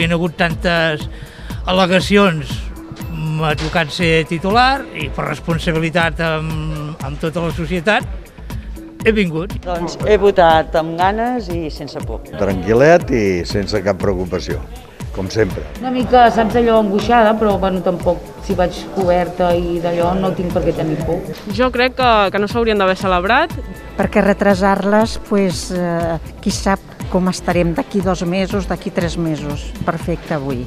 que hi ha hagut tantes al·legacions m'ha tocat ser titular i per responsabilitat amb, amb tota la societat he vingut. Doncs he votat amb ganes i sense por. Tranquil·let i sense cap preocupació, com sempre. Una mica, saps, allò angoixada, però bueno, tampoc si vaig coberta i d'allò no tinc per què tenir por. Jo crec que, que no s'haurien d'haver celebrat. Perquè retrasar-les, pues, eh, qui sap com estarem d'aquí dos mesos, d'aquí tres mesos. Perfecte, avui.